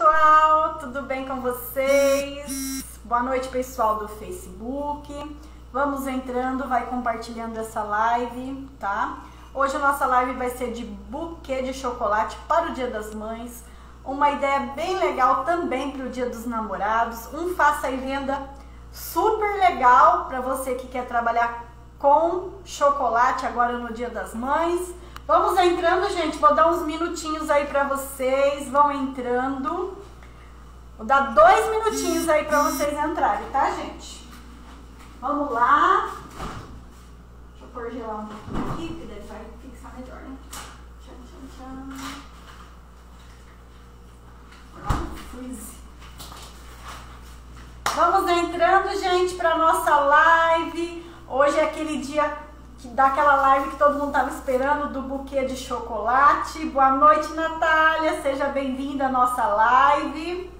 pessoal, tudo bem com vocês? Boa noite pessoal do Facebook. Vamos entrando, vai compartilhando essa live, tá? Hoje a nossa live vai ser de buquê de chocolate para o Dia das Mães. Uma ideia bem legal também para o Dia dos Namorados. Um faça e venda super legal para você que quer trabalhar com chocolate agora no Dia das Mães. Vamos entrando, gente. Vou dar uns minutinhos aí para vocês. Vão entrando. Vou dar dois minutinhos aí para vocês entrarem, tá, gente? Vamos lá. Deixa eu pôr gelar um pouquinho aqui, que daí vai fixar melhor, né? Tchan, tchan, tchan. Vamos entrando, gente, para nossa live. Hoje é aquele dia daquela live que todo mundo estava esperando do buquê de chocolate. Boa noite, Natália. Seja bem-vinda à nossa live.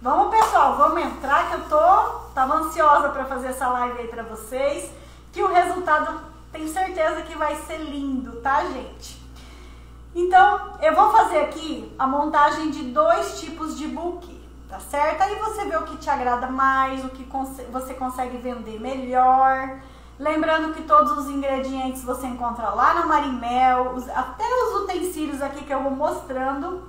Vamos, pessoal, vamos entrar que eu tô tava ansiosa para fazer essa live aí para vocês, que o resultado tenho certeza que vai ser lindo, tá, gente? Então, eu vou fazer aqui a montagem de dois tipos de buquê, tá certo? Aí você vê o que te agrada mais, o que você consegue vender melhor. Lembrando que todos os ingredientes você encontra lá na Marimel, os, até os utensílios aqui que eu vou mostrando,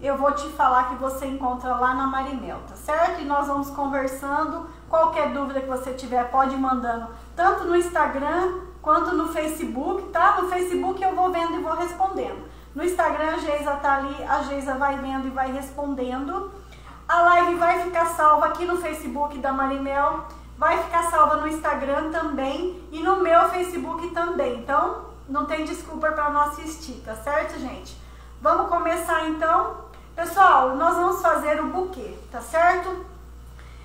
eu vou te falar que você encontra lá na Marimel, tá certo? E nós vamos conversando, qualquer dúvida que você tiver pode ir mandando, tanto no Instagram quanto no Facebook, tá? No Facebook eu vou vendo e vou respondendo. No Instagram a Geisa tá ali, a Geisa vai vendo e vai respondendo. A live vai ficar salva aqui no Facebook da Marimel vai ficar salva no Instagram também e no meu Facebook também. Então, não tem desculpa para não assistir, tá certo, gente? Vamos começar então. Pessoal, nós vamos fazer o buquê, tá certo?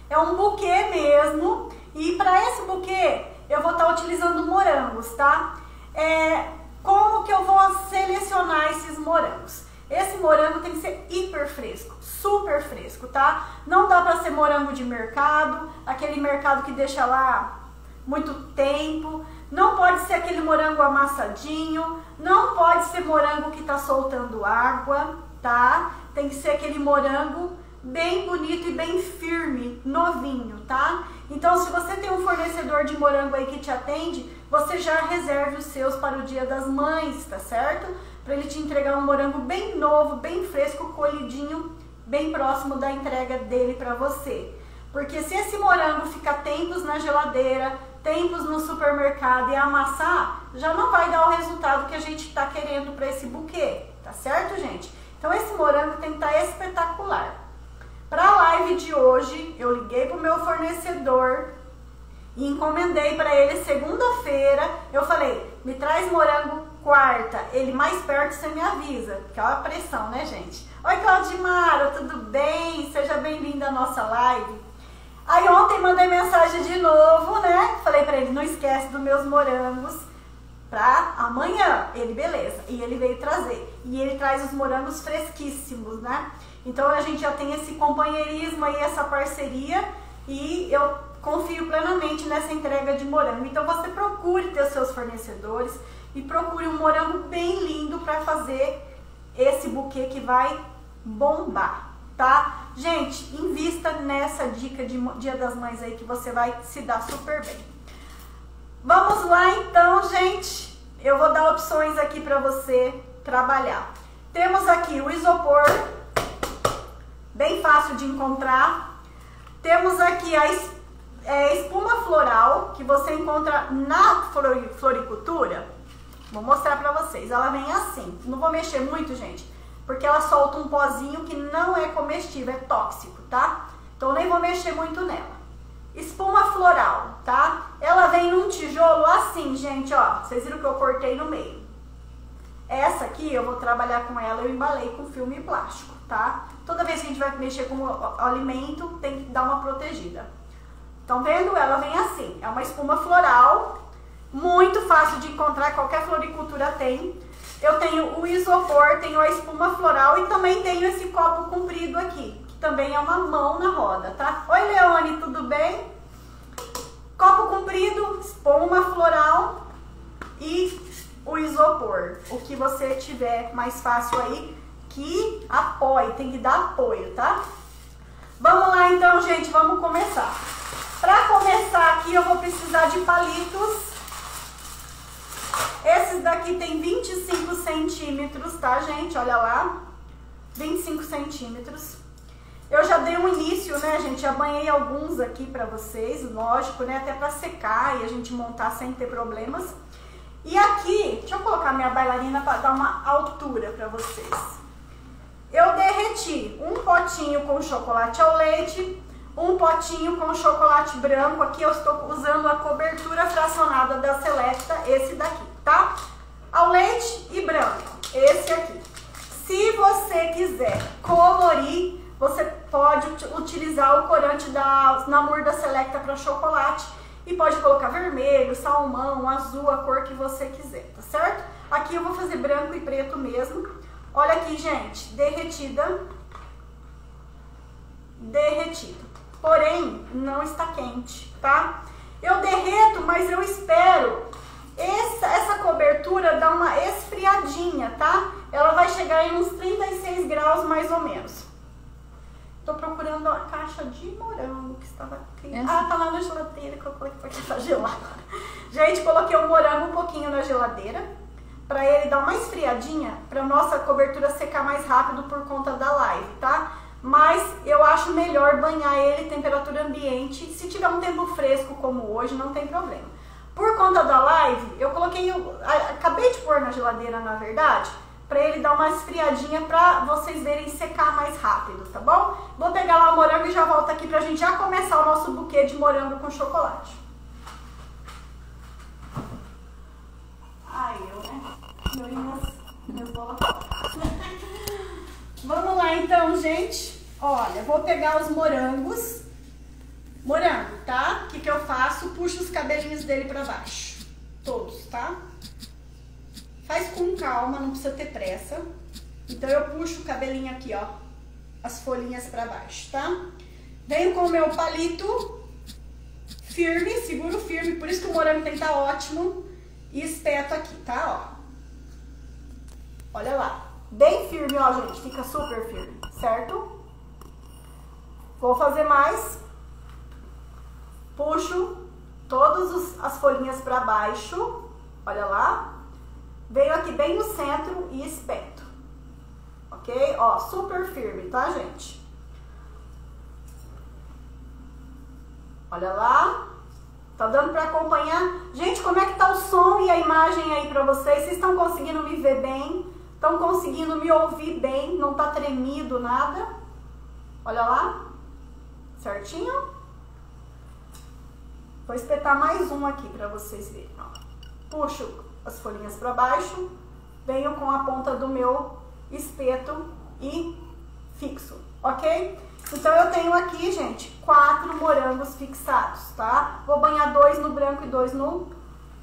É um buquê mesmo e para esse buquê eu vou estar tá utilizando morangos, tá? É, como que eu vou selecionar esses morangos? Esse morango tem que ser hiper fresco, super fresco, tá? Não dá para ser morango de mercado, aquele mercado que deixa lá muito tempo. Não pode ser aquele morango amassadinho, não pode ser morango que tá soltando água, tá? Tem que ser aquele morango bem bonito e bem firme, novinho, tá? Então, se você tem um fornecedor de morango aí que te atende, você já reserve os seus para o Dia das Mães, tá certo? Para ele te entregar um morango bem novo, bem fresco, colhidinho, bem próximo da entrega dele para você. Porque se esse morango ficar tempos na geladeira, tempos no supermercado e amassar, já não vai dar o resultado que a gente está querendo para esse buquê, tá certo, gente? Então esse morango tem que estar tá espetacular. Para a live de hoje, eu liguei para o meu fornecedor e encomendei para ele segunda-feira. Eu falei, me traz morango Quarta, ele mais perto você me avisa, porque olha a pressão, né, gente? Oi, Claudimara, tudo bem? Seja bem-vinda à nossa live. Aí ontem mandei mensagem de novo, né? Falei para ele, não esquece dos meus morangos pra amanhã. Ele, beleza. E ele veio trazer. E ele traz os morangos fresquíssimos, né? Então a gente já tem esse companheirismo aí, essa parceria. E eu confio plenamente nessa entrega de morango. Então você procure ter seus fornecedores e procure um morango bem lindo para fazer esse buquê que vai bombar, tá? Gente, invista nessa dica de Dia das Mães aí que você vai se dar super bem. Vamos lá então, gente. Eu vou dar opções aqui para você trabalhar. Temos aqui o isopor, bem fácil de encontrar. Temos aqui a é, espuma floral, que você encontra na floricultura. Vou mostrar pra vocês. Ela vem assim. Não vou mexer muito, gente, porque ela solta um pozinho que não é comestível, é tóxico, tá? Então nem vou mexer muito nela. Espuma floral, tá? Ela vem num tijolo assim, gente, ó. Vocês viram que eu cortei no meio. Essa aqui eu vou trabalhar com ela, eu embalei com filme plástico, tá? Toda vez que a gente vai mexer com o alimento, tem que dar uma protegida. Estão vendo? Ela vem assim. É uma espuma floral muito fácil de encontrar, qualquer floricultura tem. Eu tenho o isopor, tenho a espuma floral e também tenho esse copo comprido aqui, que também é uma mão na roda, tá? Oi, Leone, tudo bem? Copo comprido, espuma floral e o isopor, o que você tiver mais fácil aí, que apoie, tem que dar apoio, tá? Vamos lá então, gente, vamos começar. Para começar aqui, eu vou precisar de palitos. Esses daqui tem 25 centímetros, tá, gente? Olha lá. 25 centímetros. Eu já dei um início, né, gente? Já banhei alguns aqui pra vocês, lógico, né? Até pra secar e a gente montar sem ter problemas. E aqui, deixa eu colocar minha bailarina para dar uma altura para vocês. Eu derreti um potinho com chocolate ao leite, um potinho com chocolate branco. Aqui eu estou usando a cobertura fracionada da Selecta, esse daqui, tá? Ao leite e branco, esse aqui. Se você quiser colorir, você pode utilizar o corante da Namur da Selecta para chocolate e pode colocar vermelho, salmão, azul, a cor que você quiser, tá certo? Aqui eu vou fazer branco e preto mesmo. Olha aqui, gente, derretida. Derretido. Porém, não está quente, tá? Eu derreto, mas eu espero essa, essa cobertura dar uma esfriadinha, tá? Ela vai chegar em uns 36 graus mais ou menos. Tô procurando a caixa de morango que estava aqui. Essa? Ah, tá lá na geladeira que eu coloquei porque tá gelado. Gente, coloquei o morango um pouquinho na geladeira para ele dar uma esfriadinha, para nossa cobertura secar mais rápido por conta da live, tá? Mas eu acho melhor banhar ele em temperatura ambiente. Se tiver um tempo fresco como hoje, não tem problema. Por conta da live, eu coloquei, eu, acabei de pôr na geladeira, na verdade, para ele dar uma esfriadinha para vocês verem secar mais rápido, tá bom? Vou pegar lá o morango e já volto aqui pra gente já começar o nosso buquê de morango com chocolate. Ai, eu, né? Eu minhas, minhas bolas Vamos lá então, gente. Olha, vou pegar os morangos. Morango, tá? O que, que eu faço? Puxo os cabelinhos dele pra baixo. Todos, tá? Faz com calma, não precisa ter pressa. Então eu puxo o cabelinho aqui, ó, as folhinhas para baixo, tá? Venho com o meu palito firme, seguro firme, por isso que o morango tem que estar tá ótimo. E espeto aqui, tá, ó. Olha lá. Bem firme, ó, gente. Fica super firme, certo? Vou fazer mais. Puxo todas as folhinhas para baixo. Olha lá. Veio aqui bem no centro e espeto. Ok? Ó, super firme, tá, gente? Olha lá. Tá dando pra acompanhar? Gente, como é que tá o som e a imagem aí pra vocês? Vocês estão conseguindo me ver bem? Estão conseguindo me ouvir bem? Não tá tremido nada? Olha lá. Certinho? Vou espetar mais um aqui pra vocês verem, ó. Puxo as folhinhas para baixo, venho com a ponta do meu espeto e fixo, ok? Então eu tenho aqui, gente, quatro morangos fixados, tá? Vou banhar dois no branco e dois no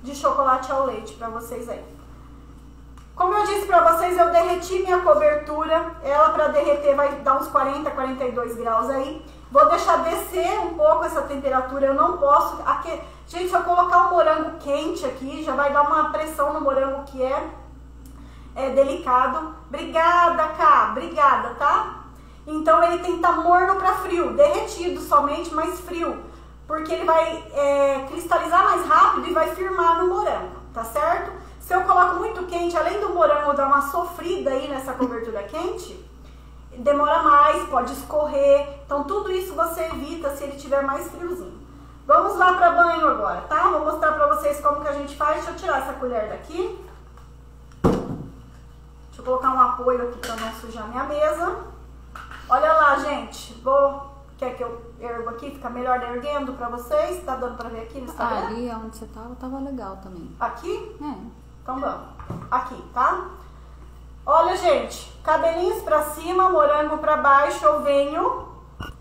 de chocolate ao leite para vocês aí. Como eu disse para vocês, eu derreti minha cobertura, ela para derreter vai dar uns 40, 42 graus aí. Vou deixar descer um pouco essa temperatura, eu não posso... Aqui, Gente, se eu colocar o morango quente aqui, já vai dar uma pressão no morango que é, é delicado. Obrigada, Cá, obrigada, tá? Então ele tem que estar tá morno para frio, derretido somente, mas frio. Porque ele vai é, cristalizar mais rápido e vai firmar no morango, tá certo? Se eu coloco muito quente, além do morango dar uma sofrida aí nessa cobertura quente, demora mais, pode escorrer. Então tudo isso você evita se ele tiver mais friozinho. Vamos lá para banho agora, tá? Vou mostrar para vocês como que a gente faz. Deixa eu tirar essa colher daqui. Deixa eu colocar um apoio aqui para não sujar minha mesa. Olha lá, gente. Vou... Quer que eu ergo aqui? Fica melhor erguendo para vocês? Tá dando para ver aqui no Instagram? Ah, ali onde você tava, tava legal também. Aqui? É. Então vamos. Aqui, tá? Olha, gente. Cabelinhos para cima, morango para baixo. Eu venho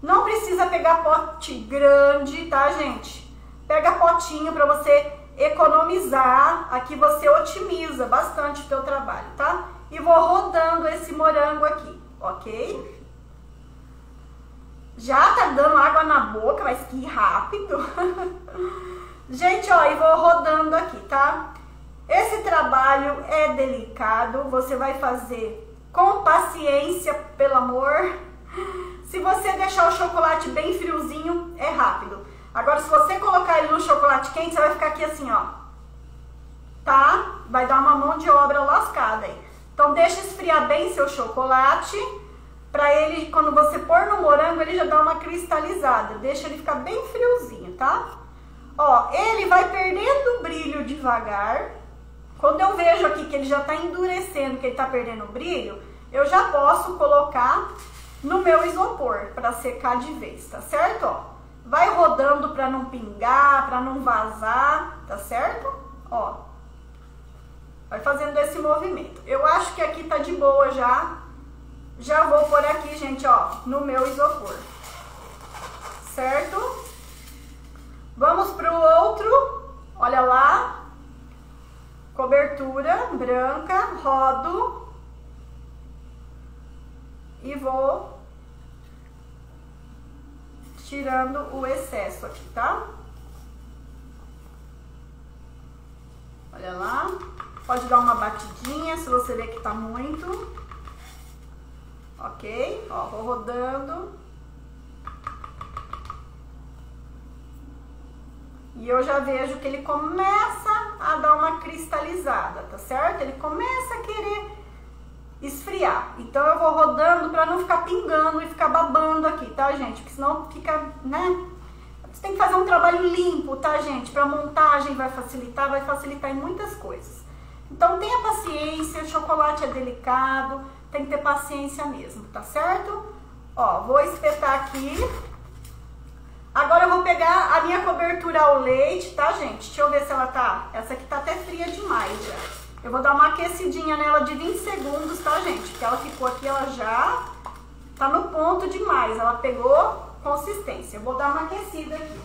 não precisa pegar pote grande, tá, gente? Pega potinho para você economizar. Aqui você otimiza bastante o teu trabalho, tá? E vou rodando esse morango aqui, ok? Já tá dando água na boca, mas que rápido. gente, ó, e vou rodando aqui, tá? Esse trabalho é delicado, você vai fazer com paciência, pelo amor. Se você deixar o chocolate bem friozinho, é rápido. Agora, se você colocar ele no chocolate quente, você vai ficar aqui assim, ó. Tá? Vai dar uma mão de obra lascada aí. Então, deixa esfriar bem seu chocolate, pra ele, quando você pôr no morango, ele já dá uma cristalizada. Deixa ele ficar bem friozinho, tá? Ó, ele vai perdendo o brilho devagar. Quando eu vejo aqui que ele já tá endurecendo, que ele tá perdendo o brilho, eu já posso colocar no meu isopor para secar de vez, tá certo? Ó, vai rodando para não pingar, para não vazar, tá certo? Ó, vai fazendo esse movimento. Eu acho que aqui tá de boa já. Já vou por aqui, gente, ó, no meu isopor. Certo? Vamos pro outro. Olha lá. Cobertura branca, rodo e vou tirando o excesso aqui, tá? Olha lá. Pode dar uma batidinha se você ver que tá muito. Ok? Ó, vou rodando. E eu já vejo que ele começa a dar uma cristalizada, tá certo? Ele começa a querer esfriar. Então eu vou rodando para não ficar pingando e ficar babando aqui, tá, gente? Porque senão fica, né? Você tem que fazer um trabalho limpo, tá, gente? Para montagem vai facilitar, vai facilitar em muitas coisas. Então tenha paciência, chocolate é delicado, tem que ter paciência mesmo, tá certo? Ó, vou espetar aqui. Agora eu vou pegar a minha cobertura ao leite, tá, gente? Deixa eu ver se ela tá... Essa aqui tá até fria demais já. Eu vou dar uma aquecidinha nela de 20 segundos, tá, gente? Porque ela ficou aqui, ela já tá no ponto demais. Ela pegou consistência. Eu vou dar uma aquecida aqui.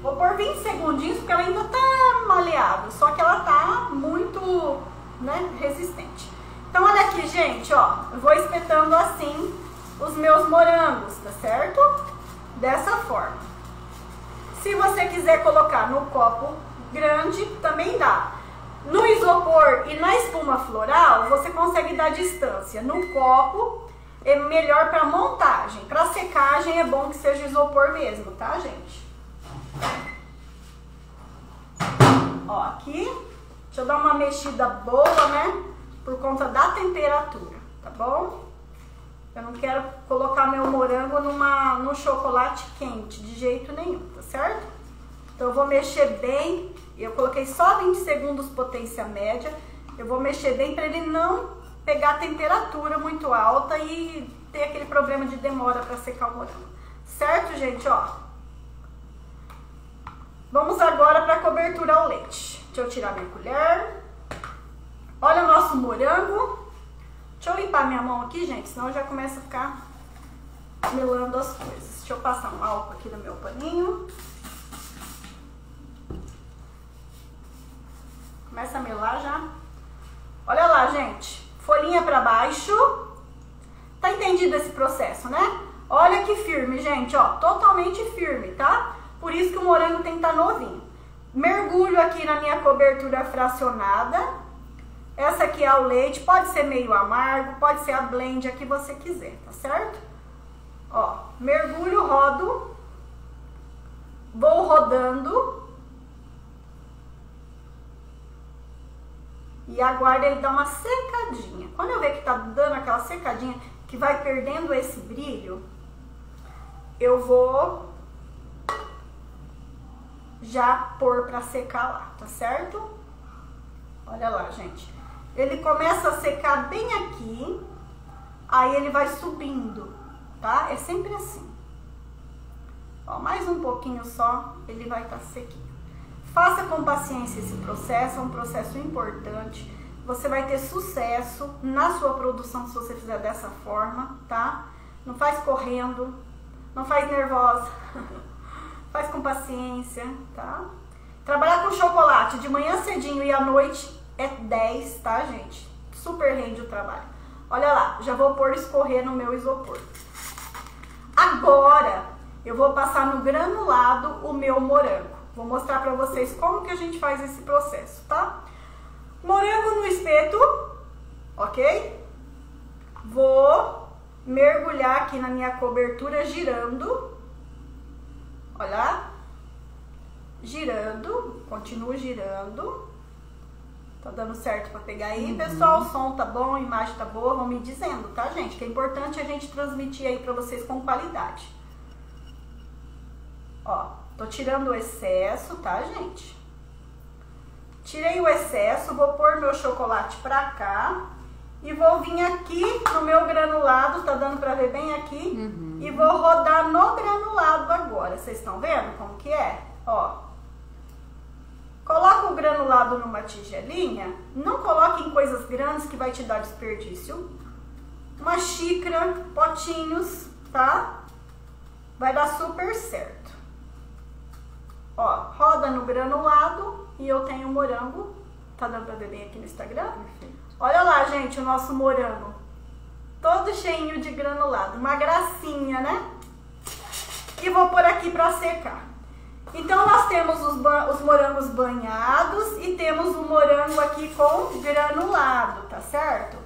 Vou por 20 segundinhos, porque ela ainda tá maleável. Só que ela tá muito, né, resistente. Então, olha aqui, gente, ó. Eu vou espetando assim os meus morangos, tá certo? Dessa forma. Se você quiser colocar no copo grande, também dá. No isopor e na espuma floral, você consegue dar distância. No copo é melhor para montagem. Para secagem é bom que seja isopor mesmo, tá, gente? Ó, aqui, deixa eu dar uma mexida boa, né? Por conta da temperatura, tá bom? Eu não quero colocar meu morango numa, num chocolate quente, de jeito nenhum, tá certo? Então eu vou mexer bem, eu coloquei só 20 segundos potência média, eu vou mexer bem para ele não pegar temperatura muito alta e ter aquele problema de demora para secar o morango. Certo, gente? Ó. Vamos agora para a cobertura ao leite. Deixa eu tirar minha colher. Olha o nosso morango. Deixa eu limpar minha mão aqui, gente, senão já começa a ficar melando as coisas. Deixa eu passar um álcool aqui no meu paninho. Começa a melar já. Olha lá, gente. Folhinha para baixo. Tá entendido esse processo, né? Olha que firme, gente, ó. Totalmente firme, tá? Por isso que o morango tem que estar tá novinho. Mergulho aqui na minha cobertura fracionada essa aqui é o leite, pode ser meio amargo, pode ser a blend, a que você quiser, tá certo? Ó, mergulho, rodo, vou rodando e aguardo ele dar uma secadinha. Quando eu ver que tá dando aquela secadinha, que vai perdendo esse brilho, eu vou já pôr pra secar lá, tá certo? Olha lá, gente. Ele começa a secar bem aqui, aí ele vai subindo, tá? É sempre assim. Ó, mais um pouquinho só, ele vai estar tá sequinho. Faça com paciência esse processo, é um processo importante. Você vai ter sucesso na sua produção se você fizer dessa forma, tá? Não faz correndo, não faz nervosa, faz com paciência, tá? Trabalhar com chocolate de manhã cedinho e à noite é 10, tá, gente? Super rende o trabalho. Olha lá, já vou pôr escorrer no meu isopor. Agora, eu vou passar no granulado o meu morango. Vou mostrar pra vocês como que a gente faz esse processo, tá? Morango no espeto, ok? Vou mergulhar aqui na minha cobertura girando. Olha, girando, continuo girando. Tá dando certo pra pegar aí, uhum. pessoal? O som tá bom, a imagem tá boa, vão me dizendo, tá, gente? Que é importante a gente transmitir aí pra vocês com qualidade. Ó, tô tirando o excesso, tá, gente? Tirei o excesso, vou pôr meu chocolate pra cá e vou vir aqui no meu granulado, tá dando pra ver bem aqui? Uhum. E vou rodar no granulado agora. Vocês estão vendo como que é? Ó, Coloca o granulado numa tigelinha, não coloque em coisas grandes que vai te dar desperdício. Uma xícara, potinhos, tá? Vai dar super certo. Ó, roda no granulado e eu tenho morango. Tá dando pra ver bem aqui no Instagram? Perfeito. Olha lá, gente, o nosso morango. Todo cheinho de granulado. Uma gracinha, né? E vou pôr aqui pra secar. Então, nós temos os, os, morangos banhados e temos o morango aqui com granulado, tá certo?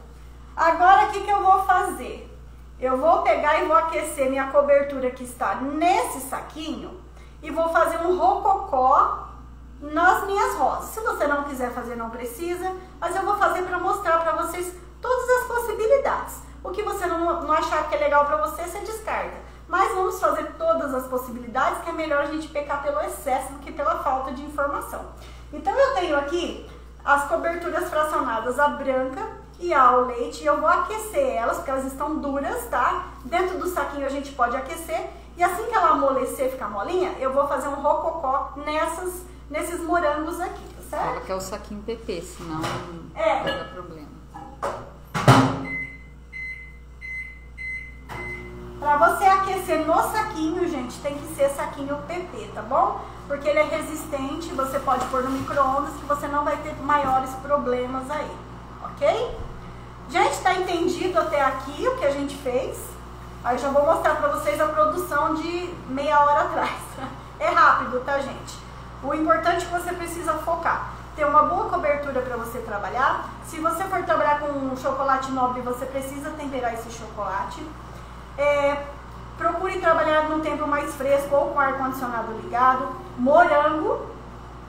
Agora, o que, que eu vou fazer? Eu vou pegar e vou aquecer minha cobertura que está nesse saquinho e vou fazer um rococó nas minhas rosas. Se você não quiser fazer, não precisa, mas eu vou fazer para mostrar para vocês todas as possibilidades. O que você não, não achar que é legal para você, você descarta. Mas vamos fazer todas as possibilidades, que é melhor a gente pecar pelo excesso do que pela falta de informação. Então eu tenho aqui as coberturas fracionadas, a branca e a ao leite, e eu vou aquecer elas, porque elas estão duras, tá? Dentro do saquinho a gente pode aquecer, e assim que ela amolecer, ficar molinha, eu vou fazer um rococó nessas, nesses morangos aqui, tá certo? Ela quer o saquinho PP, senão é. não dá problema. Para você aquecer no saquinho, gente, tem que ser saquinho PP, tá bom? Porque ele é resistente, você pode pôr no micro-ondas que você não vai ter maiores problemas aí, ok? Gente, tá entendido até aqui o que a gente fez? Aí já vou mostrar para vocês a produção de meia hora atrás. É rápido, tá, gente? O importante é que você precisa focar. Ter uma boa cobertura para você trabalhar. Se você for trabalhar com chocolate nobre, você precisa temperar esse chocolate. É, procure trabalhar num tempo mais fresco ou com ar-condicionado ligado. Morango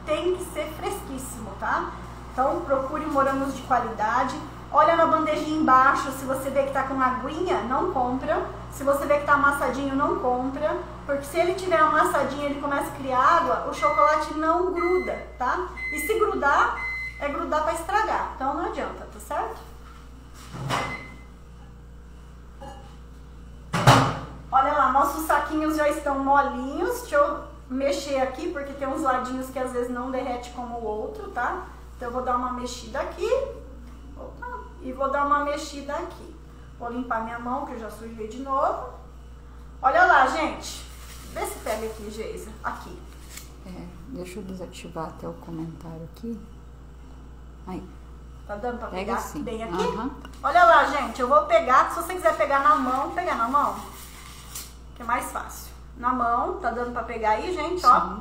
tem que ser fresquíssimo, tá? Então procure morangos de qualidade. Olha na bandejinha embaixo, se você vê que tá com aguinha, não compra. Se você vê que tá amassadinho, não compra. Porque se ele tiver amassadinho, ele começa a criar água, o chocolate não gruda, tá? E se grudar, é grudar para estragar. Então não adianta, tá certo? Olha lá, nossos saquinhos já estão molinhos. Deixa eu mexer aqui, porque tem uns ladinhos que às vezes não derrete como o outro, tá? Então eu vou dar uma mexida aqui. Opa, e vou dar uma mexida aqui. Vou limpar minha mão, que eu já sujei de novo. Olha lá, gente. Vê se pega aqui, Geisa. Aqui. É, deixa eu desativar até o comentário aqui. Aí. Tá dando pra Pega pegar assim. bem aqui? Uhum. Olha lá, gente. Eu vou pegar. Se você quiser pegar na mão, pegar na mão é mais fácil. Na mão, tá dando pra pegar aí, gente, Sim. ó.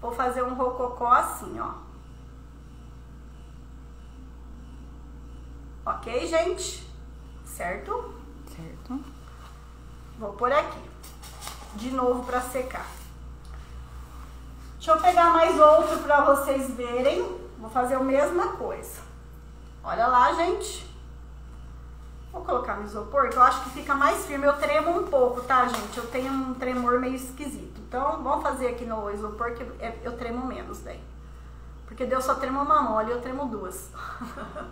Vou fazer um rococó assim, ó. Ok, gente? Certo? Certo. Vou por aqui. De novo pra secar. Deixa eu pegar mais outro pra vocês verem. Vou fazer a mesma coisa. Olha lá, gente. Vou colocar no isopor, que eu acho que fica mais firme. Eu tremo um pouco, tá, gente? Eu tenho um tremor meio esquisito. Então, vamos fazer aqui no isopor que eu tremo menos daí. Porque Deus só trema uma mão, ali eu tremo duas.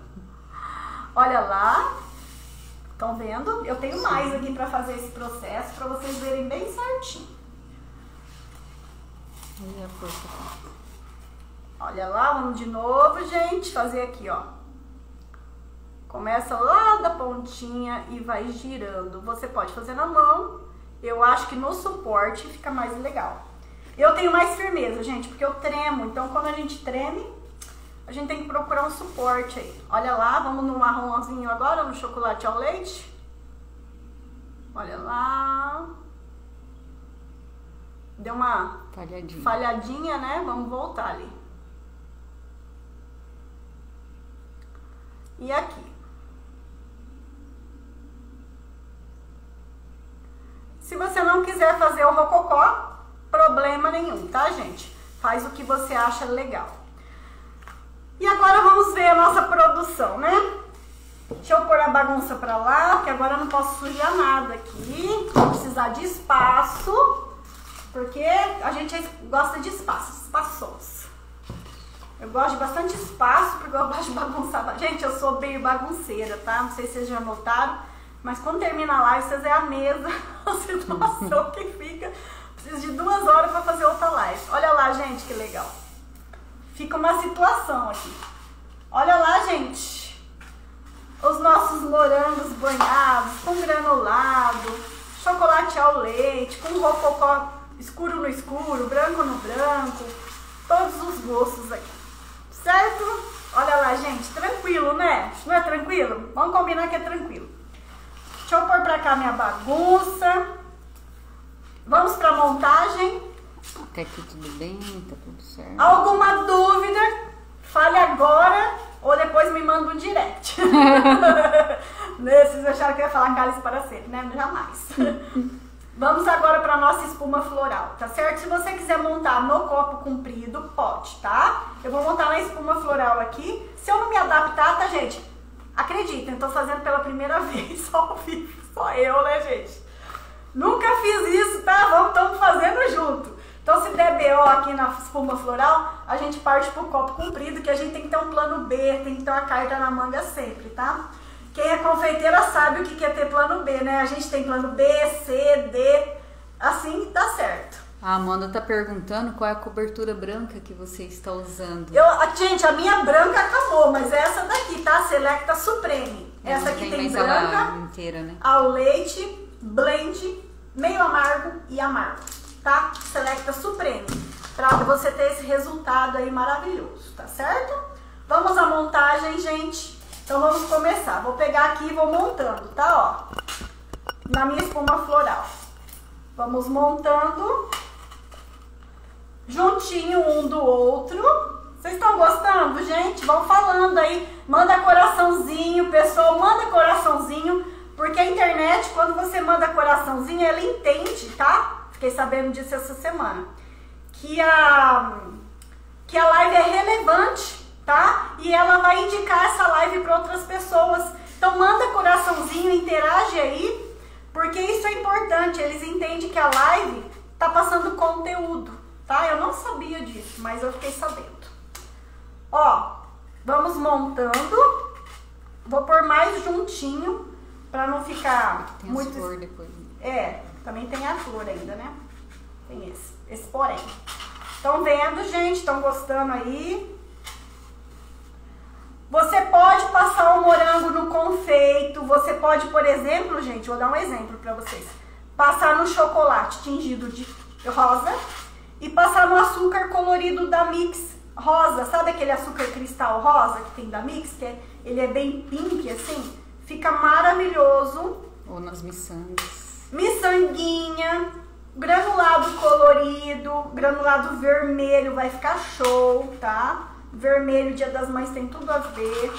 Olha lá. Estão vendo? Eu tenho mais aqui para fazer esse processo, para vocês verem bem certinho. Olha lá, vamos de novo, gente. Fazer aqui, ó. Começa lá da pontinha e vai girando. Você pode fazer na mão. Eu acho que no suporte fica mais legal. Eu tenho mais firmeza, gente, porque eu tremo. Então, quando a gente treme, a gente tem que procurar um suporte aí. Olha lá, vamos no marronzinho agora, no chocolate ao leite. Olha lá. Deu uma falhadinha, falhadinha né? Vamos voltar ali. e aqui. Se você não quiser fazer o rococó, problema nenhum, tá, gente? Faz o que você acha legal. E agora vamos ver a nossa produção, né? Deixa eu pôr a bagunça pra lá, porque agora eu não posso sujar nada aqui. Vou precisar de espaço, porque a gente gosta de espaço, espaçosos. Eu gosto de bastante espaço, porque eu gosto de bagunçar. Gente, eu sou bem bagunceira, tá? Não sei se vocês já notaram, mas quando termina a live, vocês é a mesa, a situação que fica. Preciso de duas horas para fazer outra live. Olha lá, gente, que legal. Fica uma situação aqui. Olha lá, gente. Os nossos morangos banhados, com granulado, chocolate ao leite, com rococó escuro no escuro, branco no branco. Todos os gostos aqui. Certo? Olha lá, gente, tranquilo, né? Não é tranquilo? Vamos combinar que é tranquilo. Deixa eu pôr pra cá minha bagunça. Vamos pra montagem. Até aqui tudo bem, tá tudo certo. Alguma dúvida? Fale agora ou depois me manda um direct. Vocês acharam que eu ia falar cálice para sempre, né? Jamais. Vamos agora para nossa espuma floral, tá certo? Se você quiser montar no copo comprido, pode, tá? Eu vou montar na espuma floral aqui. Se eu não me adaptar, tá, gente? Acreditem, tô fazendo pela primeira vez só ao vivo. Só eu, né, gente? Nunca fiz isso, tá? Vamos, estamos fazendo junto. Então, se der BO aqui na espuma floral, a gente parte pro copo comprido, que a gente tem que ter um plano B, tem que ter uma carta na manga sempre, tá? Quem é confeiteira sabe o que é ter plano B, né? A gente tem plano B, C, D, assim dá certo. A Amanda tá perguntando qual é a cobertura branca que você está usando. Eu, gente, a minha branca acabou, mas é essa daqui, tá? Selecta Supreme. essa aqui tem, tem branca, inteira, né? ao leite, blend, meio amargo e amargo, tá? Selecta Supreme. Pra você ter esse resultado aí maravilhoso, tá certo? Vamos à montagem, gente. Então vamos começar. Vou pegar aqui e vou montando, tá? Ó, na minha espuma floral. Vamos montando juntinho um do outro. Vocês estão gostando, gente? Vão falando aí. Manda coraçãozinho, pessoal. Manda coraçãozinho. Porque a internet, quando você manda coraçãozinho, ela entende, tá? Fiquei sabendo disso essa semana. Que a, que a live é relevante tá? E ela vai indicar essa live para outras pessoas. Então manda coraçãozinho, interage aí, porque isso é importante. Eles entendem que a live tá passando conteúdo, tá? Eu não sabia disso, mas eu fiquei sabendo. Ó, vamos montando. Vou pôr mais juntinho para não ficar tem muito flor depois. É, também tem a flor ainda, né? Tem esse, esse porém. Estão vendo, gente? Estão gostando aí? Você pode passar o morango no confeito, você pode, por exemplo, gente, vou dar um exemplo para vocês. Passar no chocolate tingido de rosa e passar no açúcar colorido da Mix rosa. Sabe aquele açúcar cristal rosa que tem da Mix, que é, ele é bem pink assim? Fica maravilhoso. Ou nas miçangas. Miçanguinha, granulado colorido, granulado vermelho, vai ficar show, tá? Vermelho, Dia das Mães tem tudo a ver.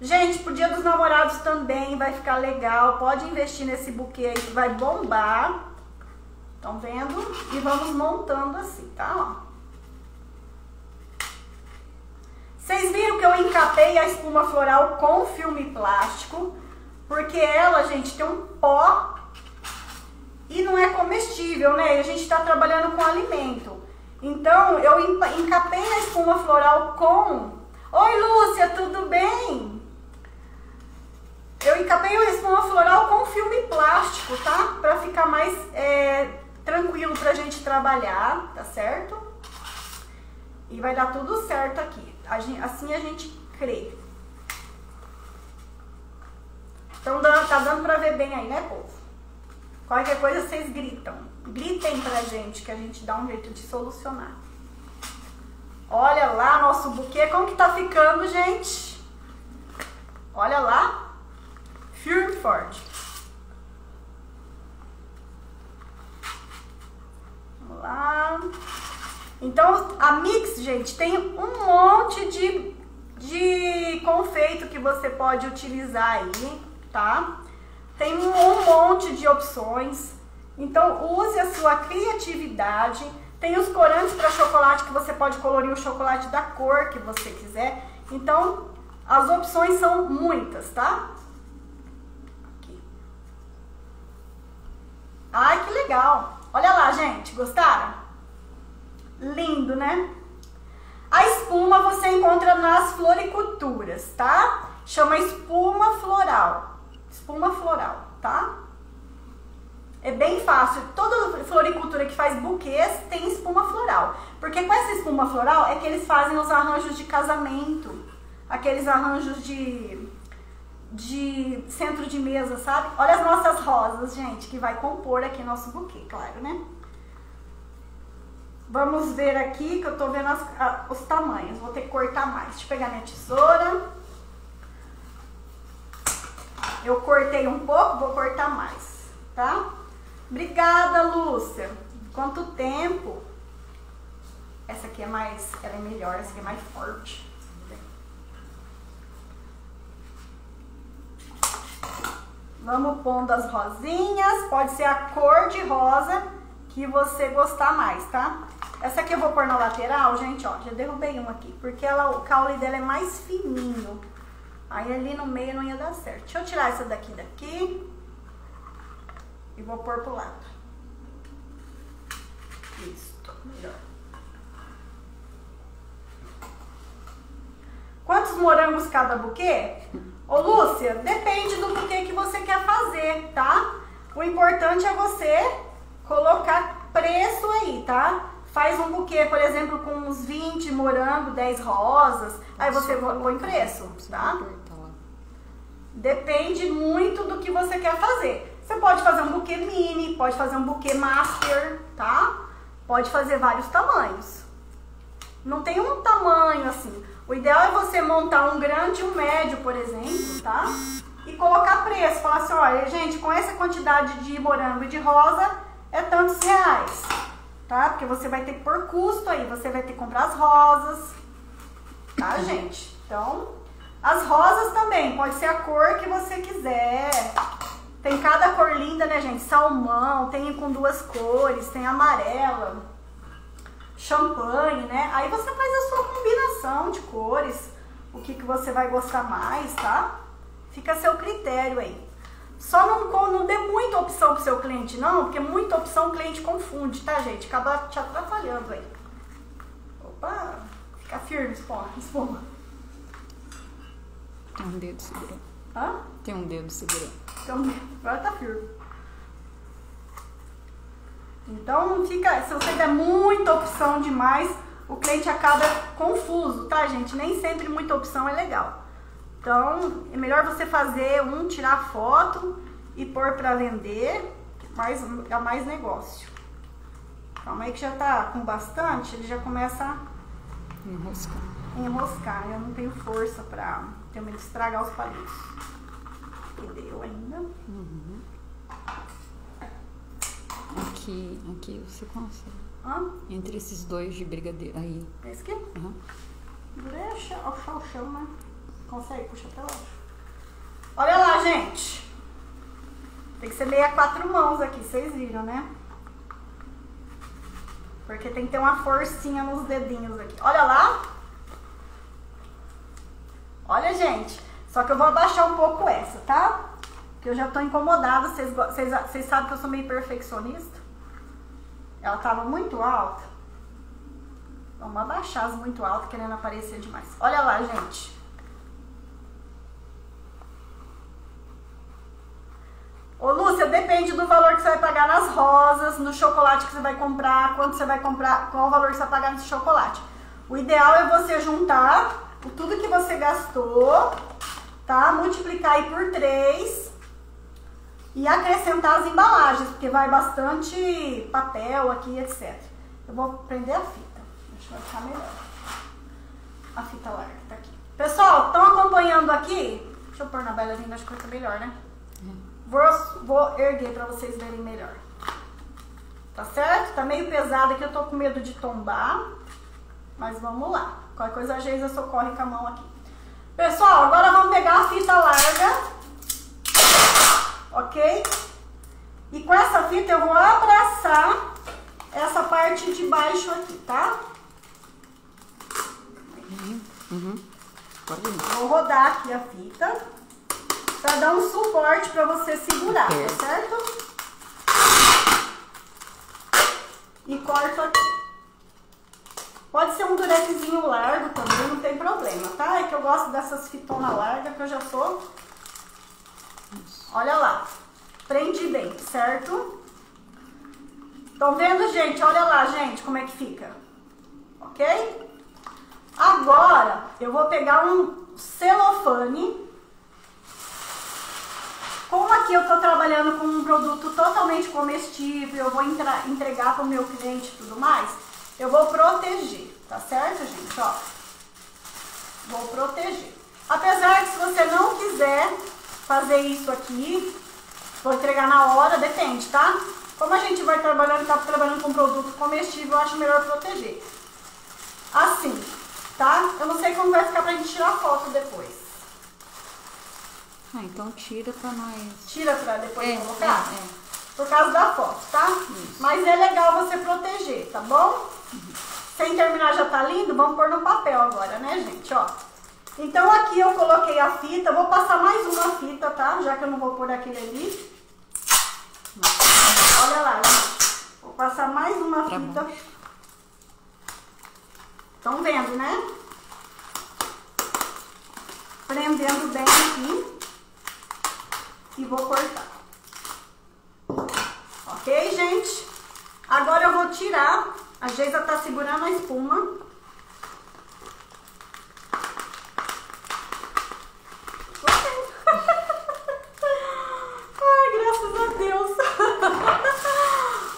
Gente, pro Dia dos Namorados também vai ficar legal. Pode investir nesse buquê aí que vai bombar. Estão vendo? E vamos montando assim, tá? Ó. Vocês viram que eu encapei a espuma floral com filme plástico, porque ela, gente, tem um pó e não é comestível, né? E a gente está trabalhando com alimento. Então, eu encapei a espuma floral com... Oi, Lúcia, tudo bem? Eu encapei a espuma floral com filme plástico, tá? Pra ficar mais é, tranquilo pra gente trabalhar, tá certo? E vai dar tudo certo aqui. Assim a gente crê. Então, tá dando pra ver bem aí, né, povo? Qualquer coisa vocês gritam. Gritem pra gente que a gente dá um jeito de solucionar. Olha lá nosso buquê, como que tá ficando, gente? Olha lá. Firme forte. Então, a Mix, gente, tem um monte de, de confeito que você pode utilizar aí, tá? Tem um monte de opções. Então use a sua criatividade. Tem os corantes para chocolate que você pode colorir o chocolate da cor que você quiser. Então as opções são muitas, tá? Aqui. Ai, que legal! Olha lá, gente, gostaram? Lindo, né? A espuma você encontra nas floriculturas, tá? Chama espuma floral. Espuma floral, tá? É bem fácil. Toda floricultura que faz buquês tem espuma floral. Porque com essa espuma floral é que eles fazem os arranjos de casamento. Aqueles arranjos de, de centro de mesa, sabe? Olha as nossas rosas, gente, que vai compor aqui nosso buquê, claro, né? Vamos ver aqui que eu tô vendo as, a, os tamanhos. Vou ter que cortar mais. Deixa eu pegar minha tesoura. Eu cortei um pouco, vou cortar mais, tá? Obrigada, Lúcia. Quanto tempo? Essa aqui é mais, ela é melhor, essa aqui é mais forte. Vamos pondo as rosinhas, pode ser a cor de rosa que você gostar mais, tá? Essa aqui eu vou pôr na lateral, gente, ó, já derrubei uma aqui, porque ela, o caule dela é mais fininho. Aí ali no meio não ia dar certo. Deixa eu tirar essa daqui daqui e vou pôr pro lado. Isso, melhor. Quantos morangos cada buquê? Ô Lúcia, depende do buquê que você quer fazer, tá? O importante é você colocar preço aí, tá? Faz um buquê, por exemplo, com uns 20 morango, 10 rosas, aí você põe preço, tá? Depende muito do que você quer fazer. Você pode fazer um buquê mini, pode fazer um buquê master, tá? Pode fazer vários tamanhos. Não tem um tamanho assim. O ideal é você montar um grande e um médio, por exemplo, tá? E colocar preço. Falar assim, olha, gente, com essa quantidade de morango e de rosa, é tantos reais tá? Porque você vai ter que pôr custo aí, você vai ter que comprar as rosas, tá, gente? Então, as rosas também, pode ser a cor que você quiser. Tem cada cor linda, né, gente? Salmão, tem com duas cores, tem amarela, champanhe, né? Aí você faz a sua combinação de cores, o que, que você vai gostar mais, tá? Fica a seu critério aí. Só não, não dê muita opção pro seu cliente, não, porque muita opção o cliente confunde, tá, gente? Acaba te atrapalhando aí. Opa, fica firme, espuma. Tem um dedo segurando. Hã? Tem um dedo segurando. Tem um dedo, agora tá firme. Então não fica, se você der muita opção demais, o cliente acaba confuso, tá, gente? Nem sempre muita opção é legal. Então, é melhor você fazer um, tirar foto e pôr para vender, mais, é mais negócio. Calma aí que já tá com bastante, ele já começa a enroscar. enroscar. Eu não tenho força para ter medo de estragar os palitos. Que deu ainda. Uhum. Aqui, aqui você consegue. Hã? Entre esses dois de brigadeiro. Aí. Esse aqui? Uhum. Deixa o chão, né? Consegue? Puxa até lá. Olha lá, gente. Tem que ser meia quatro mãos aqui, vocês viram, né? Porque tem que ter uma forcinha nos dedinhos aqui. Olha lá. Olha, gente. Só que eu vou abaixar um pouco essa, tá? Porque eu já tô incomodada. Vocês, vocês, vocês sabem que eu sou meio perfeccionista. Ela tava muito alta. Vamos abaixar as muito altas, querendo aparecer demais. Olha lá, gente. Ô Lúcia, depende do valor que você vai pagar nas rosas, no chocolate que você vai comprar, quanto você vai comprar, qual o valor que você vai pagar nesse chocolate. O ideal é você juntar tudo que você gastou, tá? Multiplicar aí por 3 e acrescentar as embalagens, porque vai bastante papel aqui, etc. Eu vou prender a fita, acho que vai ficar melhor. A fita larga tá aqui. Pessoal, estão acompanhando aqui? Deixa eu pôr na bailarina, acho que fica melhor, né? Vou, vou erguer pra vocês verem melhor. Tá certo? Tá meio pesado aqui, eu tô com medo de tombar. Mas vamos lá. Qualquer coisa a Geisa socorre com a mão aqui. Pessoal, agora vamos pegar a fita larga, ok? E com essa fita eu vou abraçar essa parte de baixo aqui, tá? Uhum. Uhum. Vou rodar aqui a fita para dar um suporte para você segurar, tá certo? E corto aqui. Pode ser um durexzinho largo também, não tem problema, tá? É que eu gosto dessas fitonas largas que eu já sou. Olha lá. Prende bem, certo? Estão vendo, gente? Olha lá, gente, como é que fica. Ok? Agora, eu vou pegar um celofane. Como aqui eu estou trabalhando com um produto totalmente comestível, eu vou entregar para o meu cliente e tudo mais, eu vou proteger, tá certo, gente? Ó, vou proteger. Apesar que se você não quiser fazer isso aqui, vou entregar na hora, depende, tá? Como a gente vai trabalhando, tá trabalhando com produto comestível, eu acho melhor proteger. Assim, tá? Eu não sei como vai ficar pra gente tirar foto depois. Ah, então tira pra nós. Tira pra depois é, colocar? É, é. Por causa da foto, tá? Isso. Mas é legal você proteger, tá bom? Sem terminar já tá lindo? Vamos pôr no papel agora, né, gente? Ó. Então aqui eu coloquei a fita, vou passar mais uma fita, tá? Já que eu não vou pôr aquele ali. Olha lá, gente. Vou passar mais uma tá fita. Estão vendo, né? Prendendo bem aqui. E vou cortar. Ok, gente? Agora eu vou tirar a Geisa tá segurando a espuma. Ai, graças a Deus.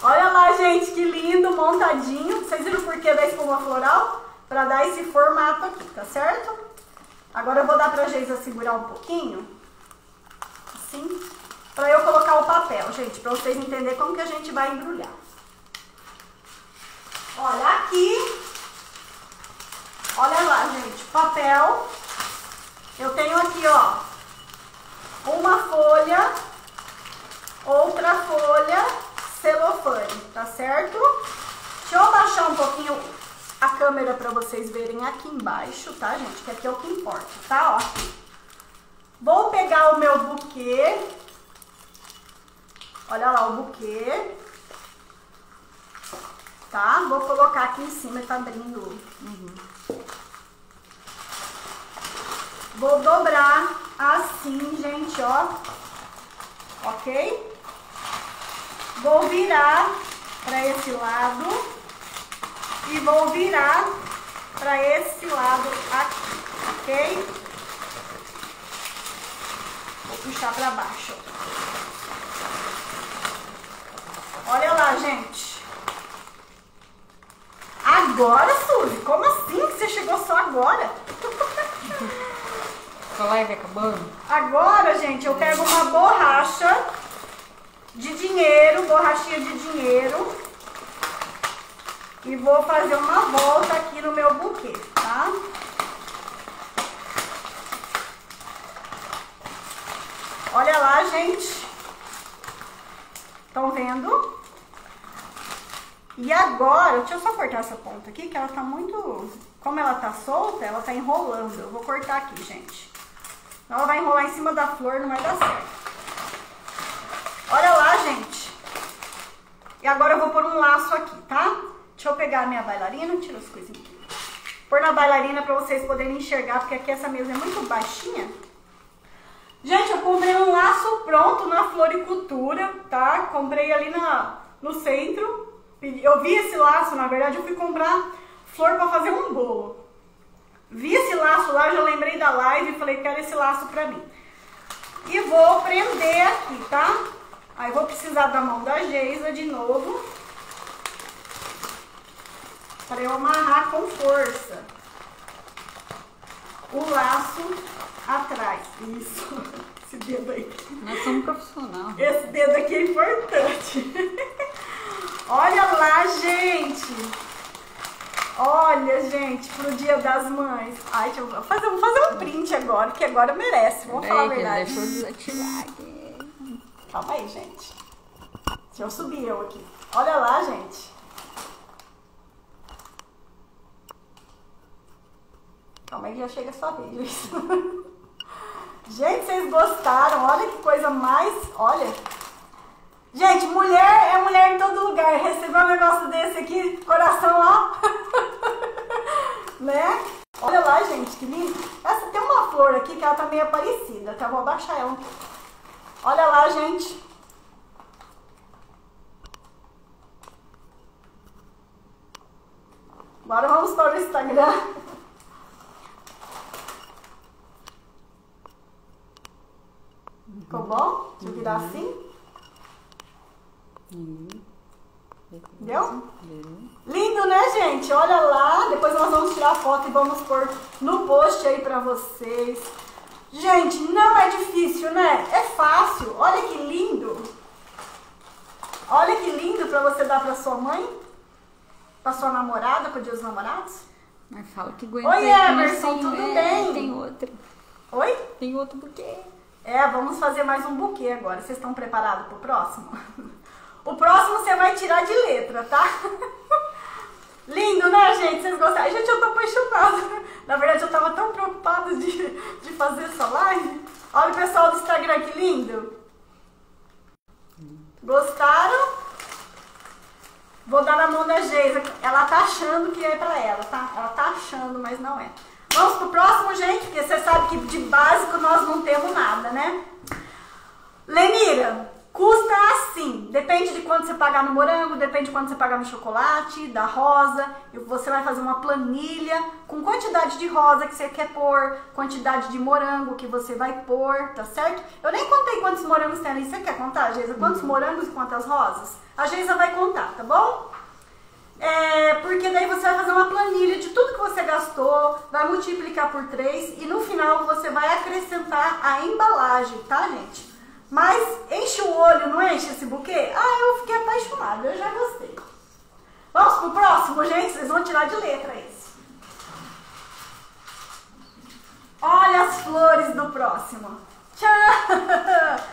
Olha lá, gente, que lindo, montadinho. Vocês viram por que da espuma floral? Pra dar esse formato aqui, tá certo? Agora eu pra Geisa segurar um pouquinho. Assim. Pra eu colocar o papel, gente, pra vocês entenderem como que a gente vai embrulhar. Olha aqui. Olha lá, gente, papel. Eu tenho aqui, ó, uma folha, outra folha, celofane, tá certo? Deixa eu abaixar um pouquinho a câmera para vocês verem aqui embaixo, tá, gente? Que aqui é o que importa, tá? Ó. Vou pegar o meu buquê. Olha lá o buquê tá? Vou colocar aqui em cima, tá abrindo. Uhum. Vou dobrar assim, gente, ó. Ok? Vou virar para esse lado e vou virar para esse lado aqui, ok? Vou puxar para baixo. Olha lá, gente. Agora, Suzy? Como assim que você chegou só agora? Sua live acabando? Agora, gente, eu pego uma borracha de dinheiro, borrachinha de dinheiro. E vou fazer uma volta aqui no meu buquê, tá? Olha lá, gente. Estão vendo? E agora, deixa eu só cortar essa ponta aqui, que ela tá muito... Como ela tá solta, ela tá enrolando. Eu vou cortar aqui, gente. Ela vai enrolar em cima da flor, não vai dar certo. Olha lá, gente. E agora eu vou pôr um laço aqui, tá? Deixa eu pegar a minha bailarina, tira as coisas aqui. Pôr na bailarina pra vocês poderem enxergar, porque aqui essa mesa é muito baixinha. Gente, eu comprei um laço pronto na floricultura, tá? Comprei ali na, no centro. Eu vi esse laço, na verdade, eu fui comprar flor para fazer um bolo. Vi esse laço lá, já lembrei da live e falei, quero esse laço pra mim. E vou prender aqui, tá? Aí vou precisar da mão da Geisa de novo. Para eu amarrar com força. O laço atrás. Isso. Esse dedo aí. Nós somos profissional. Esse dedo aqui é importante. Olha lá, gente. Olha, gente, pro dia das mães. Ai, deixa eu fazer, vou fazer um print agora, que agora merece. Vamos falar a verdade. Deixa eu desativar aqui. Calma aí, gente. Deixa eu subir eu aqui. Olha lá, gente. Calma aí, já chega a sua vez. gente, vocês gostaram? Olha que coisa mais... Olha... Gente, mulher é mulher em todo lugar. Receber um negócio desse aqui, coração, ó. né? Olha lá, gente, que lindo. Essa tem uma flor aqui que ela tá meio parecida. Até vou abaixar ela. Olha lá, gente. Agora vamos para o Instagram. Ficou bom? Deixa eu virar assim. Entendeu? Lindo, né, gente? Olha lá. Depois nós vamos tirar foto e vamos pôr no post aí pra vocês. Gente, não é difícil, né? É fácil. Olha que lindo. Olha que lindo pra você dar pra sua mãe. Pra sua namorada, pro dia dos namorados. Mas fala que aguenta. Oi, Emerson, tudo é, bem? Tem outra. Oi? Tem outro buquê. É, vamos fazer mais um buquê agora. Vocês estão preparados pro próximo? O próximo você vai tirar de letra, tá? Lindo, né, gente? Vocês gostaram? Gente, eu tô apaixonada. Na verdade, eu tava tão preocupada de, de fazer essa live. Olha o pessoal do Instagram, que lindo. Gostaram? Vou dar na mão da Geisa. Ela tá achando que é pra ela, tá? Ela tá achando, mas não é. Vamos pro próximo, gente, porque você sabe que de básico nós não temos nada, né? Lenira, Custa assim, depende de quanto você pagar no morango, depende de quanto você pagar no chocolate, da rosa. Você vai fazer uma planilha com quantidade de rosa que você quer pôr, quantidade de morango que você vai pôr, tá certo? Eu nem contei quantos morangos tem ali. Você quer contar, Geisa? Quantos morangos e quantas rosas? A Geisa vai contar, tá bom? É, porque daí você vai fazer uma planilha de tudo que você gastou, vai multiplicar por 3 e no final você vai acrescentar a embalagem, tá, gente? Mas enche o olho, não enche esse buquê? Ah, eu fiquei apaixonada, eu já gostei. Vamos pro próximo, gente? Vocês vão tirar de letra esse. Olha as flores do próximo. Tchau!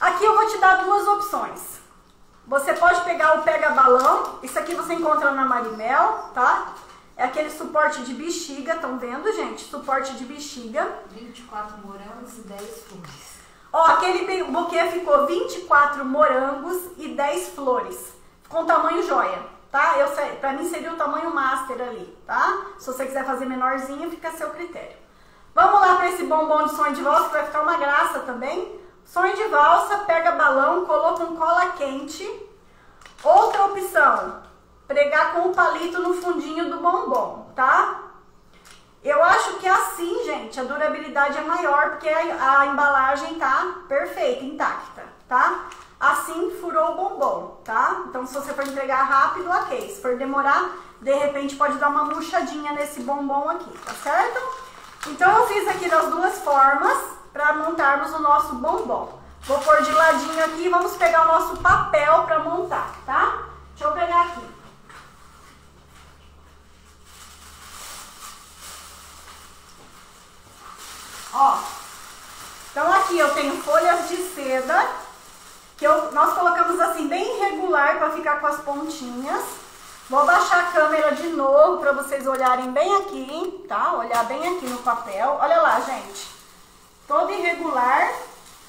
Aqui eu vou te dar duas opções. Você pode pegar o pega-balão. Isso aqui você encontra na Marimel, tá? É aquele suporte de bexiga, estão vendo, gente? Suporte de bexiga. 24 morangos e 10 flores. Ó, aquele buquê ficou 24 morangos e 10 flores. Com tamanho joia, tá? Eu pra mim seria o tamanho master ali, tá? Se você quiser fazer menorzinho, fica a seu critério. Vamos lá para esse bombom de sonho de valsa, que vai ficar uma graça também. Sonho de valsa, pega balão, coloca um cola quente. Outra opção, pregar com o palito no fundinho do bombom, tá? Eu acho que assim, gente, a durabilidade é maior porque a, a embalagem tá perfeita, intacta, tá? Assim furou o bombom, tá? Então se você for entregar rápido, ok. Se for demorar, de repente pode dar uma murchadinha nesse bombom aqui, tá certo? Então eu fiz aqui das duas formas para montarmos o nosso bombom. Vou pôr de ladinho aqui e vamos pegar o nosso papel para montar, tá? Deixa eu pegar aqui. Ó, então aqui eu tenho folhas de seda, que eu, nós colocamos assim bem irregular para ficar com as pontinhas. Vou abaixar a câmera de novo para vocês olharem bem aqui, tá? Olhar bem aqui no papel. Olha lá, gente. Todo irregular.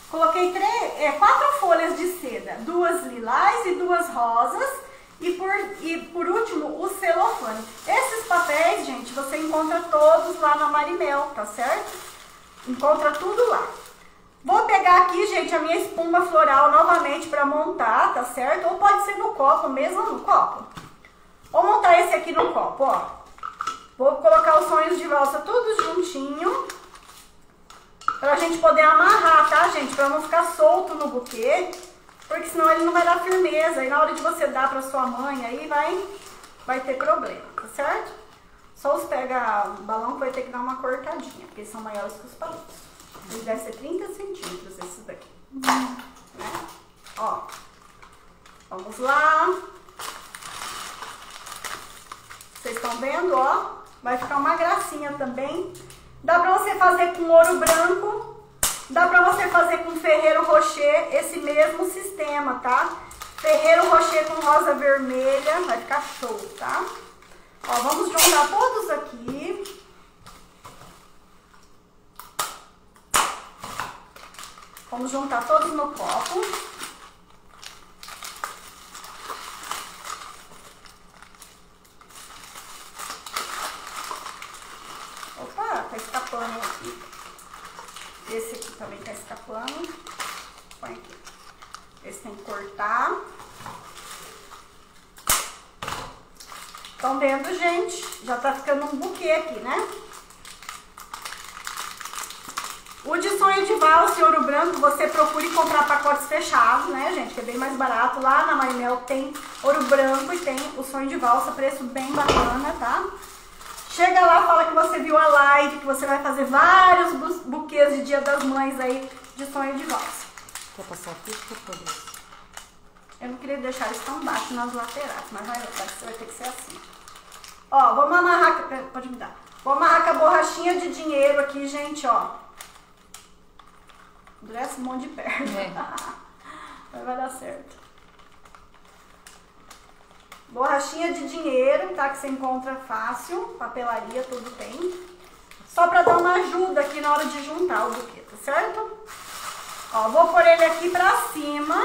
Coloquei três, é, quatro folhas de seda, duas lilás e duas rosas. E por, e por último, o celofane. Esses papéis, gente, você encontra todos lá na Marimel, tá certo? Encontra tudo lá. Vou pegar aqui, gente, a minha espuma floral novamente para montar, tá certo? Ou pode ser no copo, mesmo no copo. Vou montar esse aqui no copo, ó. Vou colocar os sonhos de valsa tudo juntinho. Pra gente poder amarrar, tá, gente? Pra não ficar solto no buquê. Porque senão ele não vai dar firmeza. E na hora de você dar pra sua mãe, aí vai, vai ter problema, tá certo? Só os pega-balão que vai ter que dar uma cortadinha, porque são maiores que os palitos. Eles devem ser 30 centímetros esses daqui. Né? Ó, vamos lá. Vocês estão vendo, Vai ficar uma gracinha também. Dá pra você fazer com ouro branco. Dá pra você fazer com ferreiro rocher, esse mesmo sistema, tá? Ferreiro rocher com rosa vermelha, vai ficar show, tá? Ó, vamos juntar todos aqui. Vamos juntar todos no copo. Opa, tá escapando aqui. Esse aqui também tá escapando. Põe aqui. Esse tem que cortar. Estão vendo, gente? Já tá ficando um buquê aqui, né? O de sonho de valsa e ouro branco, você procure comprar pacotes fechados, né, gente? Que é bem mais barato. Lá na Marimel tem ouro branco e tem o sonho de valsa, preço bem bacana, tá? Chega lá, fala que você viu a live, que você vai fazer vários bu buquês de Dia das Mães aí de sonho de valsa. Quer passar aqui por isso? Eu não queria deixar eles tão baixos nas laterais, mas vai, vai ter que ser assim. Ó, vamos amarrar, pode me dar. Vou amarrar com a borrachinha de dinheiro aqui, gente, ó. Endurece um monte de perna. É. Mas vai dar certo. Borrachinha de dinheiro, tá? Que você encontra fácil. Papelaria, tudo tem. Só pra dar uma ajuda aqui na hora de juntar o buquê, tá certo? Ó, vou pôr ele aqui pra cima.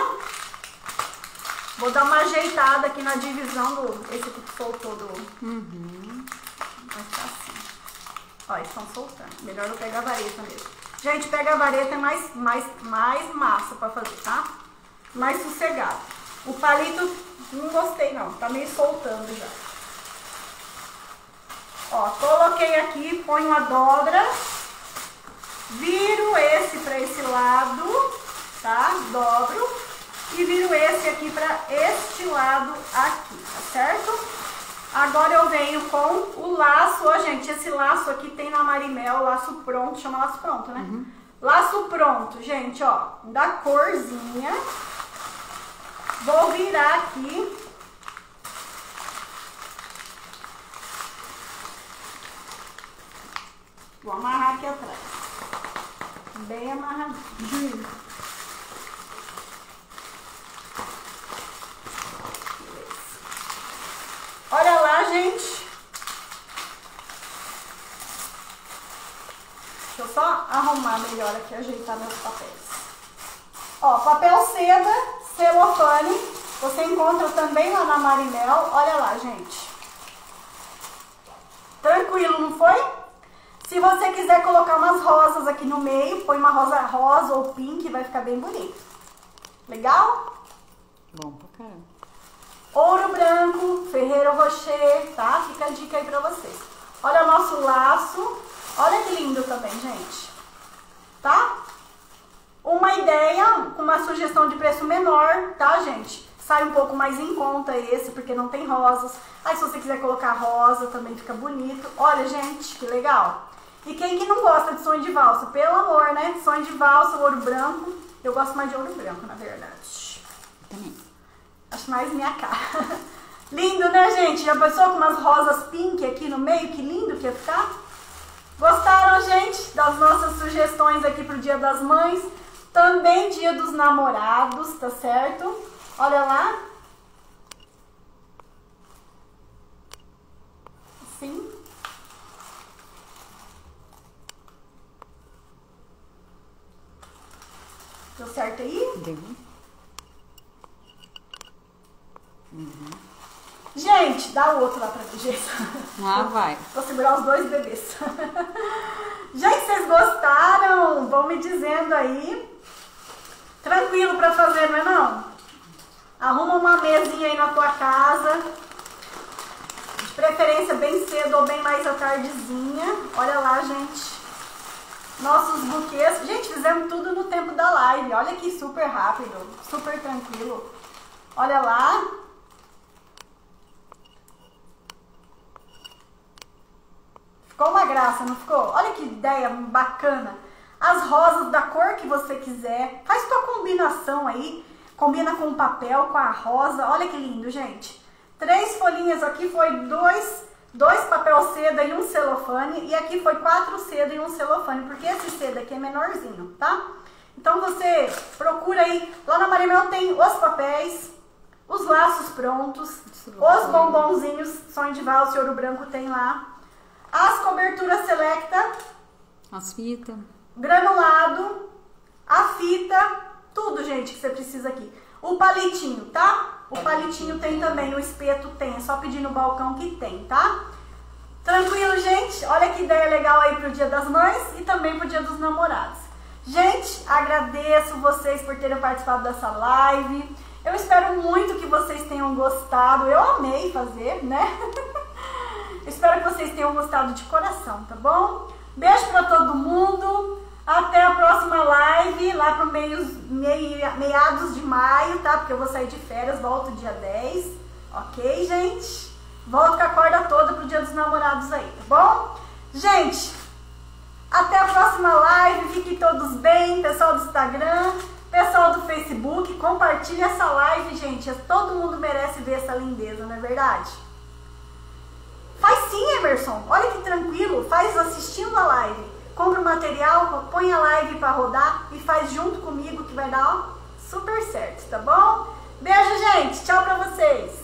Vou dar uma ajeitada aqui na divisão do... Esse aqui que soltou do... Uhum. Vai ficar assim. Ó, eles estão soltando. Melhor eu pegar a vareta mesmo. Gente, pega a vareta é mais, mais, mais massa pra fazer, tá? Mais sossegado. O palito, não gostei não, tá meio soltando já. Ó, coloquei aqui, ponho a dobra, viro esse pra esse lado, tá? Dobro e viro esse aqui pra este lado aqui, tá certo? Agora eu venho com o laço, ó gente, esse laço aqui tem na Marimel, laço pronto, chama laço pronto, né? Uhum. Laço pronto, gente, ó, da corzinha. Vou virar aqui. Vou amarrar aqui atrás. Bem amarradinho. Olha lá, gente. Deixa eu só arrumar melhor aqui, ajeitar meus papéis. Ó, papel seda, celofane. Você encontra também lá na Marinel. Olha lá, gente. Tranquilo, não foi? Se você quiser colocar umas rosas aqui no meio, põe uma rosa rosa ou pink, vai ficar bem bonito. Legal? Bom. Ouro branco, Ferreiro Rocher, tá? Fica a dica aí pra vocês. Olha o nosso laço. Olha que lindo também, gente. Tá? Uma ideia, uma sugestão de preço menor, tá, gente? Sai um pouco mais em conta esse, porque não tem rosas. Aí se você quiser colocar rosa, também fica bonito. Olha, gente, que legal. E quem que não gosta de sonho de valsa? Pelo amor, né? Sonho de valsa, ouro branco. Eu gosto mais de ouro branco, na verdade. Também. Acho mais minha cara. lindo, né, gente? Já pensou com umas rosas pink aqui no meio? Que lindo que ia ficar. Gostaram, gente, das nossas sugestões aqui pro Dia das Mães? Também Dia dos Namorados, tá certo? Olha lá. Sim. Deu certo aí? Deu. Uhum. Gente, dá o outro lá pra gente. Ah, vai. Vou segurar os dois bebês. Gente, vocês gostaram? Vão me dizendo aí. Tranquilo pra fazer, não é não? Arruma uma mesinha aí na tua casa. De preferência bem cedo ou bem mais à tardezinha. Olha lá, gente. Nossos buquês. Gente, fizemos tudo no tempo da live. Olha que super rápido, super tranquilo. Olha lá. Ficou uma graça, não ficou? Olha que ideia bacana. As rosas da cor que você quiser. Faz tua combinação aí. Combina com o papel, com a rosa. Olha que lindo, gente. Três folhinhas aqui foi dois dois papel seda e um celofane. E aqui foi quatro seda e um celofane, porque esse seda aqui é menorzinho, tá? Então você procura aí, lá na Marimel tem os papéis, os laços prontos, os bombonzinhos, sonho de valsa e ouro branco tem lá. As coberturas selecta. As fitas. Granulado, a fita, tudo, gente, que você precisa aqui. O palitinho, tá? O palitinho tem também, o espeto tem, é só pedir no balcão que tem, tá? Tranquilo, gente? Olha que ideia legal aí pro Dia das Mães e também pro Dia dos Namorados. Gente, agradeço vocês por terem participado dessa live. Eu espero muito que vocês tenham gostado. Eu amei fazer, né? espero que vocês tenham gostado de coração, tá bom? Beijo para todo mundo. Até a próxima live, lá pro meios, meados de maio, tá? Porque eu vou sair de férias, volto dia 10. Ok, gente? Volto com a corda toda pro dia dos namorados aí, tá bom? Gente, até a próxima live. Fiquem todos bem, pessoal do Instagram, pessoal do Facebook. Compartilhe essa live, gente. Todo mundo merece ver essa lindeza, não é verdade? Faz sim, Emerson. Olha que tranquilo. Faz assistindo a live. Compra o material, põe a live para rodar e faz junto comigo que vai dar ó, super certo, tá bom? Beijo, gente. Tchau pra vocês.